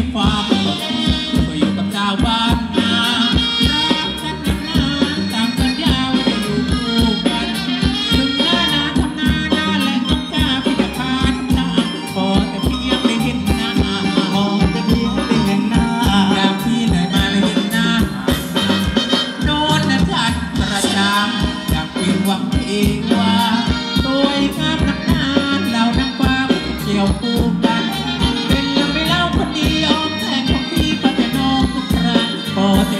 de papo. for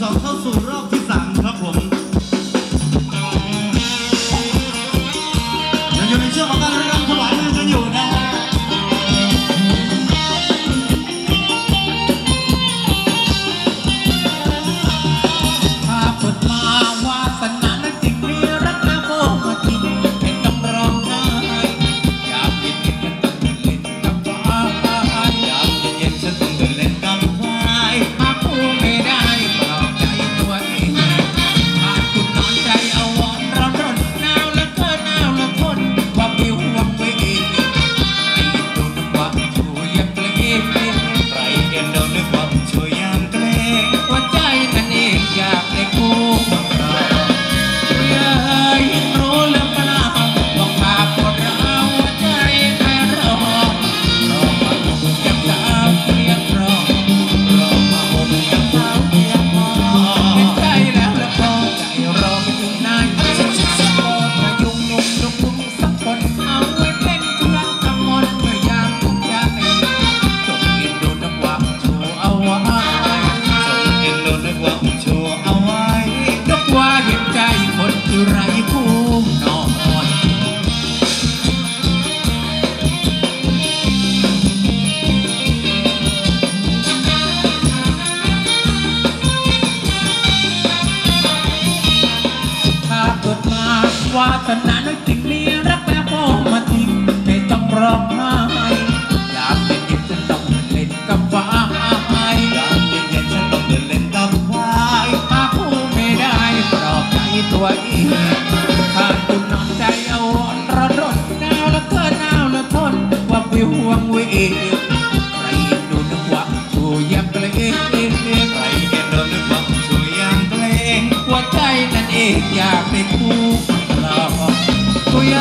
上厕所让 วิววังเวใครเห็นโดนวักชูยามเกลงใครเห็นโดนวักชูยามเกลงหัวใจนั่นเองอยากเป็นคู่เราคุย